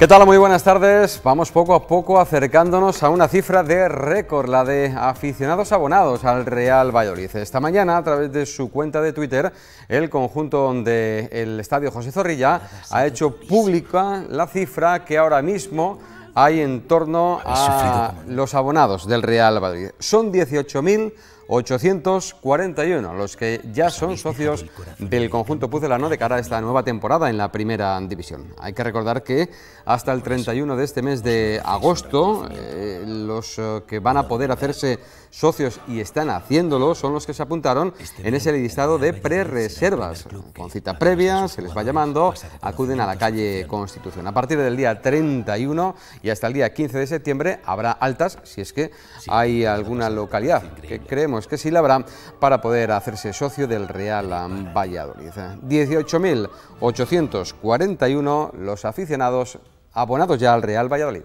¿Qué tal? Muy buenas tardes. Vamos poco a poco acercándonos a una cifra de récord, la de aficionados abonados al Real Valladolid. Esta mañana, a través de su cuenta de Twitter, el conjunto del Estadio José Zorrilla ha hecho pública la cifra que ahora mismo hay en torno a los abonados del Real Valladolid. Son 18.000 841, los que ya son socios del conjunto pucelano de cara a esta nueva temporada en la primera división. Hay que recordar que hasta el 31 de este mes de agosto, eh, los eh, que van a poder hacerse socios y están haciéndolo son los que se apuntaron este en ese listado de pre-reservas. Con cita previa, se les va llamando, acuden a la calle Constitución. A partir del día 31 y hasta el día 15 de septiembre habrá altas, si es que hay alguna localidad que creemos que sí la habrá para poder hacerse socio del Real Valladolid. 18.841 los aficionados abonados ya al Real Valladolid.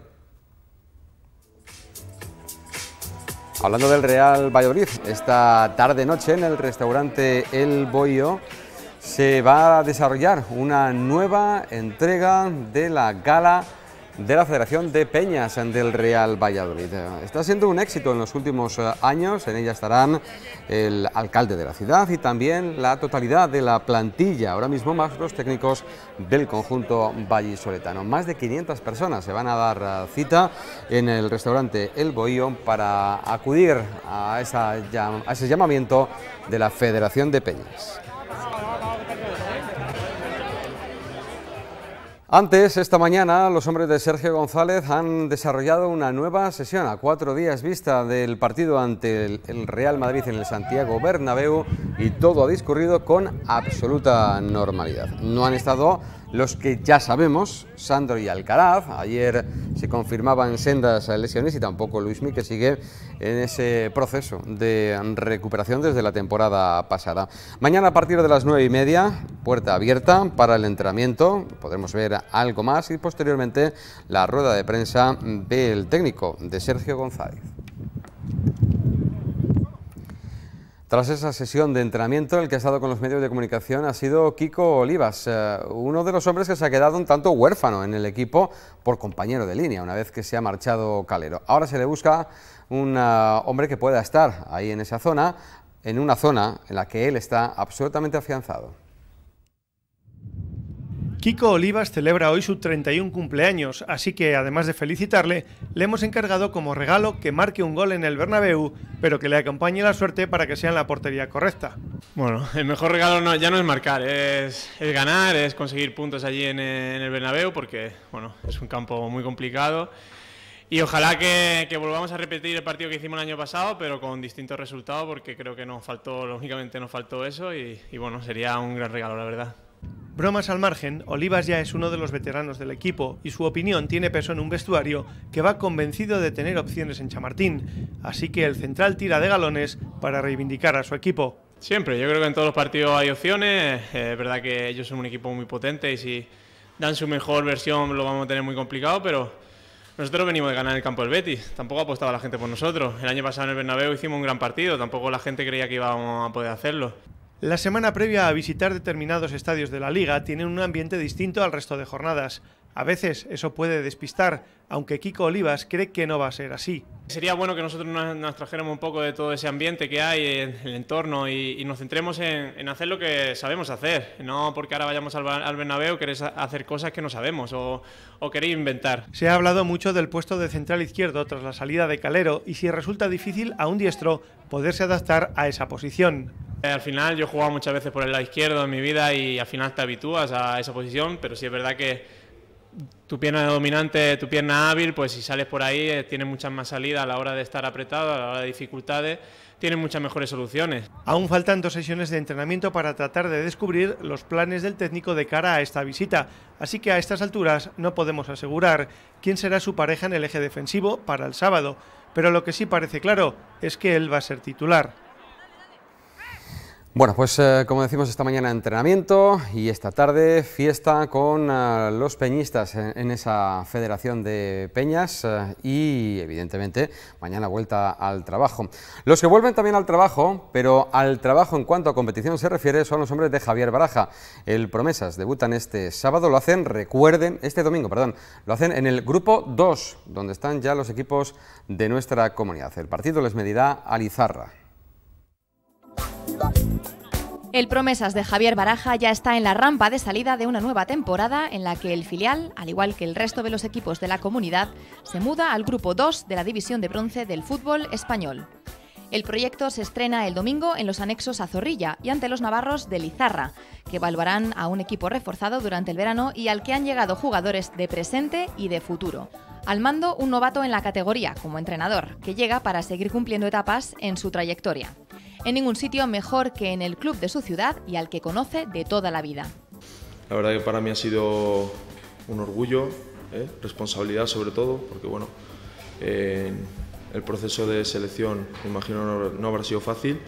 Hablando del Real Valladolid, esta tarde-noche en el restaurante El Boyo se va a desarrollar una nueva entrega de la gala de la Federación de Peñas del Real Valladolid. Está siendo un éxito en los últimos eh, años, en ella estarán el alcalde de la ciudad y también la totalidad de la plantilla, ahora mismo más los técnicos del conjunto vallisoletano. Más de 500 personas se van a dar eh, cita en el restaurante El Bohío para acudir a, a ese llamamiento de la Federación de Peñas. Antes, esta mañana, los hombres de Sergio González han desarrollado una nueva sesión a cuatro días vista del partido ante el Real Madrid en el Santiago Bernabéu y todo ha discurrido con absoluta normalidad. No han estado los que ya sabemos, Sandro y Alcaraz, ayer se confirmaban sendas lesiones y tampoco Luismi que sigue en ese proceso de recuperación desde la temporada pasada. Mañana a partir de las nueve y media, puerta abierta para el entrenamiento, podremos ver algo más y posteriormente la rueda de prensa del técnico de Sergio González. Tras esa sesión de entrenamiento, el que ha estado con los medios de comunicación ha sido Kiko Olivas, eh, uno de los hombres que se ha quedado un tanto huérfano en el equipo por compañero de línea, una vez que se ha marchado Calero. Ahora se le busca un eh, hombre que pueda estar ahí en esa zona, en una zona en la que él está absolutamente afianzado. Kiko Olivas celebra hoy su 31 cumpleaños, así que además de felicitarle, le hemos encargado como regalo que marque un gol en el Bernabéu, pero que le acompañe la suerte para que sea en la portería correcta. Bueno, el mejor regalo ya no es marcar, es, ganar, es conseguir puntos allí en, el Bernabéu, porque bueno, es un campo muy complicado. Y ojalá que, volvamos a repetir el partido que hicimos el año pasado, pero con distintos resultados, porque creo que nos faltó, lógicamente nos faltó eso, y bueno, sería un gran regalo, la verdad. Bromas al margen, Olivas ya es uno de los veteranos del equipo y su opinión tiene peso en un vestuario que va convencido de tener opciones en Chamartín, así que el central tira de galones para reivindicar a su equipo. Siempre, yo creo que en todos los partidos hay opciones, eh, es verdad que ellos son un equipo muy potente y si dan su mejor versión lo vamos a tener muy complicado, pero nosotros venimos de ganar el campo del Betis, tampoco apostaba la gente por nosotros. El año pasado en el Bernabéu hicimos un gran partido, tampoco la gente creía que íbamos a poder hacerlo. La semana previa a visitar determinados estadios de la liga tiene un ambiente distinto al resto de jornadas. A veces eso puede despistar, aunque Kiko Olivas cree que no va a ser así. Sería bueno que nosotros nos, trajéramos un poco de todo ese ambiente que hay en el entorno y, nos centremos en, hacer lo que sabemos hacer, no porque ahora vayamos al, al Bernabéu queréis hacer cosas que no sabemos o, o queréis inventar. Se ha hablado mucho del puesto de central izquierdo tras la salida de Calero y si resulta difícil a un diestro poderse adaptar a esa posición. Eh, al final yo he jugado muchas veces por el lado izquierdo en mi vida y al final te habitúas a esa posición, pero sí es verdad que tu pierna dominante, tu pierna hábil, pues si sales por ahí eh, tienes muchas más salidas a la hora de estar apretado, a la hora de dificultades, tienes muchas mejores soluciones. Aún faltan dos sesiones de entrenamiento para tratar de descubrir los planes del técnico de cara a esta visita, así que a estas alturas no podemos asegurar quién será su pareja en el eje defensivo para el sábado, pero lo que sí parece claro es que él va a ser titular. Bueno, pues eh, como decimos esta mañana entrenamiento y esta tarde fiesta con eh, los peñistas en, esa federación de peñas eh, y evidentemente mañana vuelta al trabajo. Los que vuelven también al trabajo, pero al trabajo en cuanto a competición se refiere, son los hombres de Javier Baraja. El Promesas debutan este sábado, lo hacen, recuerden, este domingo, perdón, lo hacen en el grupo 2, donde están ya los equipos de nuestra comunidad. El partido les medirá a Lizarra. El Promesas de Javier Baraja ya está en la rampa de salida de una nueva temporada en la que el filial, al igual que el resto de los equipos de la comunidad, se muda al grupo 2 de la división de bronce del fútbol español. El proyecto se estrena el domingo en los anexos a Zorrilla y ante los navarros de Lizarra, que evaluarán a un equipo reforzado durante el verano y al que han llegado jugadores de presente y de futuro. Al mando, un novato en la categoría como entrenador, que llega para seguir cumpliendo etapas en su trayectoria en ningún sitio mejor que en el club de su ciudad y al que conoce de toda la vida. La verdad que para mí ha sido un orgullo, ¿eh? responsabilidad sobre todo, porque bueno, el proceso de selección me imagino no, habrá sido fácil.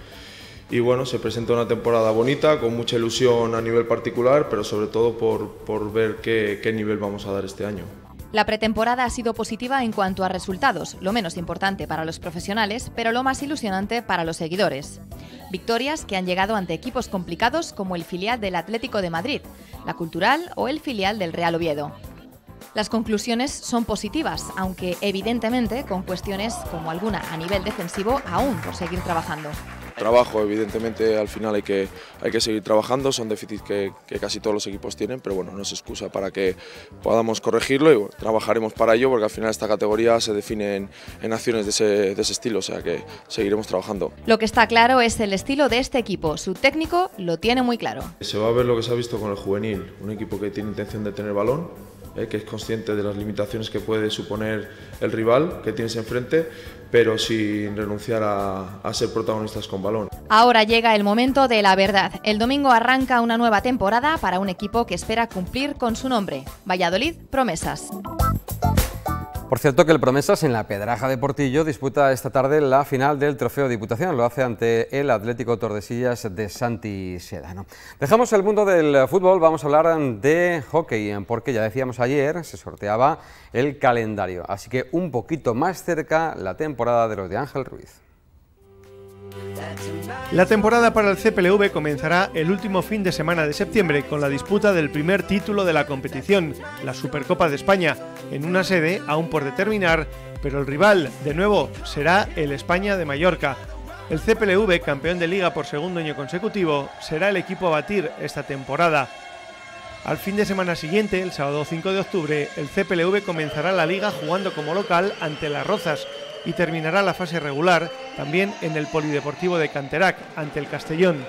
Y bueno, se presenta una temporada bonita, con mucha ilusión a nivel particular, pero sobre todo por, por ver qué, qué nivel vamos a dar este año. La pretemporada ha sido positiva en cuanto a resultados, lo menos importante para los profesionales, pero lo más ilusionante para los seguidores. Victorias que han llegado ante equipos complicados como el filial del Atlético de Madrid, la Cultural o el filial del Real Oviedo. Las conclusiones son positivas, aunque evidentemente con cuestiones como alguna a nivel defensivo aún por seguir trabajando trabajo, evidentemente al final hay que, hay que seguir trabajando, son déficits que, casi todos los equipos tienen, pero bueno, no es excusa para que podamos corregirlo y trabajaremos para ello porque al final esta categoría se define en, acciones de ese, de ese estilo, o sea que seguiremos trabajando. Lo que está claro es el estilo de este equipo, su técnico lo tiene muy claro. Se va a ver lo que se ha visto con el juvenil, un equipo que tiene intención de tener balón, eh, que es consciente de las limitaciones que puede suponer el rival que tienes enfrente, pero sin renunciar a, ser protagonistas con balón. Ahora llega el momento de la verdad. El domingo arranca una nueva temporada para un equipo que espera cumplir con su nombre. Valladolid Promesas. Por cierto que el Promesas en la Pedraja de Portillo disputa esta tarde la final del Trofeo Diputación. Lo hace ante el Atlético Tordesillas de Santi Sedano. Dejamos el mundo del fútbol, vamos a hablar de hockey, porque ya decíamos ayer, se sorteaba el calendario. Así que un poquito más cerca la temporada de los de Ángel Ruiz. La temporada para el CPLV comenzará el último fin de semana de septiembre con la disputa del primer título de la competición, la Supercopa de España, en una sede aún por determinar, pero el rival, de nuevo, será el España de Mallorca. El CPLV, campeón de liga por segundo año consecutivo, será el equipo a batir esta temporada. Al fin de semana siguiente, el sábado 5 de octubre, el CPLV comenzará la liga jugando como local ante las Rozas, y terminará la fase regular también en el Polideportivo de Canterac ante el Castellón.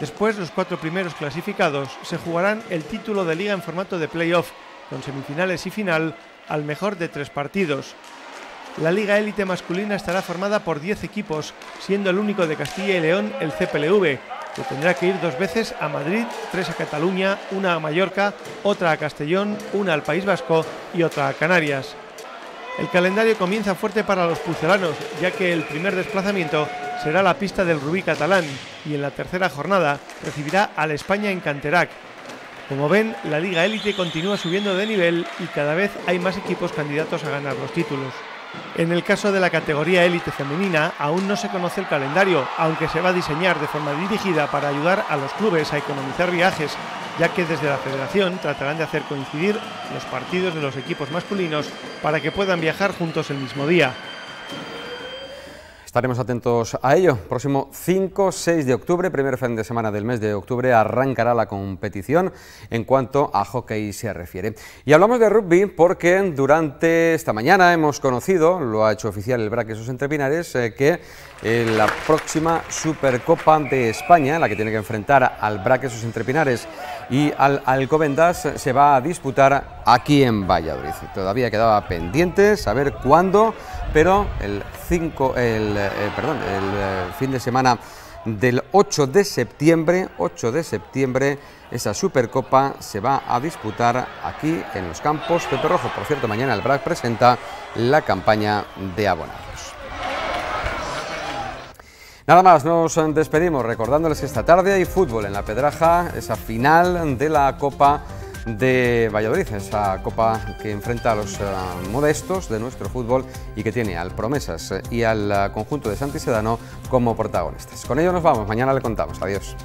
Después, los cuatro primeros clasificados se jugarán el título de liga en formato de playoff, con semifinales y final al mejor de tres partidos. La Liga Élite masculina estará formada por 10 equipos, siendo el único de Castilla y León el CPLV, que tendrá que ir dos veces a Madrid, tres a Cataluña, una a Mallorca, otra a Castellón, una al País Vasco y otra a Canarias. El calendario comienza fuerte para los pucelanos, ya que el primer desplazamiento será la pista del Rubí catalán y en la tercera jornada recibirá al España en Canterac. Como ven, la Liga Élite continúa subiendo de nivel y cada vez hay más equipos candidatos a ganar los títulos. En el caso de la categoría élite femenina, aún no se conoce el calendario, aunque se va a diseñar de forma dirigida para ayudar a los clubes a economizar viajes, ya que desde la federación tratarán de hacer coincidir los partidos de los equipos masculinos para que puedan viajar juntos el mismo día. Estaremos atentos a ello. Próximo 5-6 de octubre, primer fin de semana del mes de octubre, arrancará la competición en cuanto a hockey se refiere. Y hablamos de rugby porque durante esta mañana hemos conocido, lo ha hecho oficial el Braquesos Entre Pinares, eh, que eh, la próxima Supercopa de España, la que tiene que enfrentar al Braquesos Entre Pinares y al Alcobendas, se va a disputar aquí en Valladolid. Todavía quedaba pendiente saber cuándo pero el, 5, el, eh, perdón, el eh, fin de semana del 8 de septiembre, 8 de septiembre, esa Supercopa se va a disputar aquí en los campos Pepe Rojo. Por cierto, mañana el BRAC presenta la campaña de abonados. Nada más, nos despedimos recordándoles que esta tarde hay fútbol en la Pedraja, esa final de la Copa de Valladolid, esa copa que enfrenta a los eh, modestos de nuestro fútbol y que tiene al Promesas eh, y al eh, conjunto de Santi Sedano como protagonistas. Con ello nos vamos, mañana le contamos. Adiós.